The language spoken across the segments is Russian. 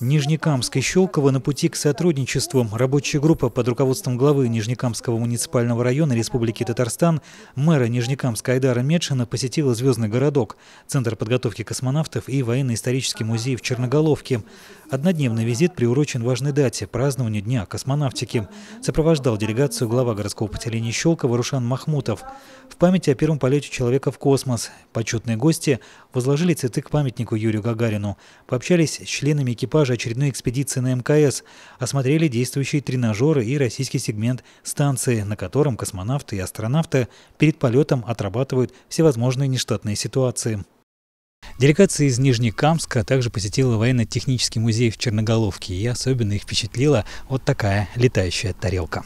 Нижнекамск и Щелково на пути к сотрудничеству. Рабочая группа под руководством главы Нижнекамского муниципального района Республики Татарстан, мэра Нижнекамска Айдара Медшина посетила Звездный городок, Центр подготовки космонавтов и военно-исторический музей в Черноголовке. Однодневный визит приурочен важной дате – празднованию Дня космонавтики. Сопровождал делегацию глава городского поселения Щелково Рушан Махмутов. В память о первом полете человека в космос почетные гости возложили цветы к памятнику Юрию Гагарину, пообщались с членами экипажа очередной экспедиции на МКС, осмотрели действующие тренажеры и российский сегмент станции, на котором космонавты и астронавты перед полетом отрабатывают всевозможные нештатные ситуации. Делегация из Нижнекамска также посетила военно-технический музей в Черноголовке, и особенно их впечатлила вот такая летающая тарелка.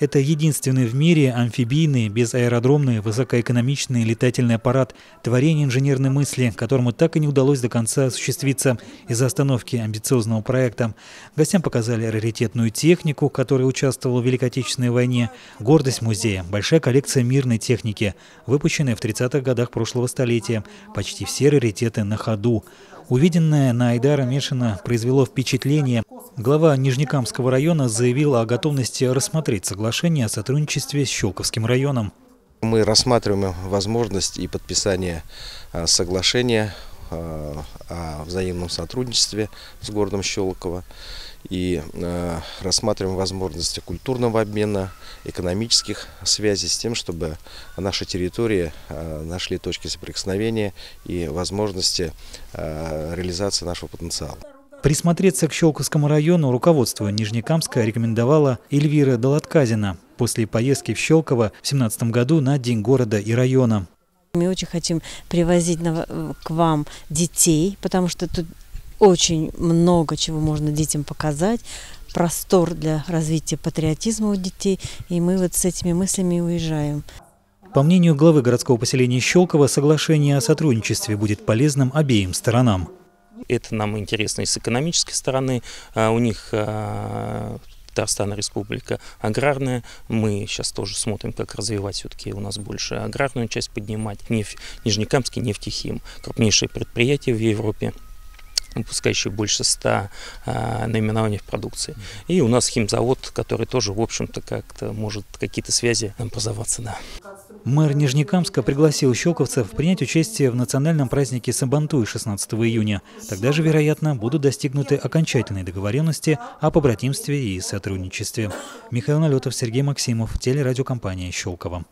Это единственный в мире амфибийный, безаэродромный, высокоэкономичный летательный аппарат творения инженерной мысли, которому так и не удалось до конца осуществиться из-за остановки амбициозного проекта. Гостям показали раритетную технику, которая участвовала в Великой Отечественной войне, гордость музея, большая коллекция мирной техники, выпущенная в 30-х годах прошлого столетия, почти все раритеты на ходу. Увиденное на Айдара Мешина произвело впечатление. Глава Нижнекамского района заявил о готовности рассмотреть соглашение о сотрудничестве с Щелковским районом. Мы рассматриваем возможность и подписания а, соглашения а, о взаимном сотрудничестве с городом Щелково и э, рассматриваем возможности культурного обмена, экономических связей с тем, чтобы наши территории нашли точки соприкосновения и возможности реализации нашего потенциала. Присмотреться к Щелковскому району руководство Нижнекамска рекомендовала Эльвира Долотказина после поездки в Щелково в 2017 году на День города и района. Мы очень хотим привозить к вам детей, потому что тут очень много чего можно детям показать, простор для развития патриотизма у детей, и мы вот с этими мыслями уезжаем. По мнению главы городского поселения Щелково, соглашение о сотрудничестве будет полезным обеим сторонам. Это нам интересно и с экономической стороны. А у них а, Татарстан республика аграрная. Мы сейчас тоже смотрим, как развивать все-таки у нас больше аграрную часть поднимать. Нефть, Нижнекамский нефтехим, крупнейшее предприятие в Европе выпускающий больше 100 а, наименований продукции. И у нас химзавод, который тоже, в общем-то, как-то может какие-то связи образоваться, да. Мэр Нижнекамска пригласил щелковцев принять участие в национальном празднике Сабантуй 16 июня. Тогда же, вероятно, будут достигнуты окончательные договоренности о побратимстве и сотрудничестве. Михаил Налетов, Сергей Максимов, телерадиокомпания «Щелково».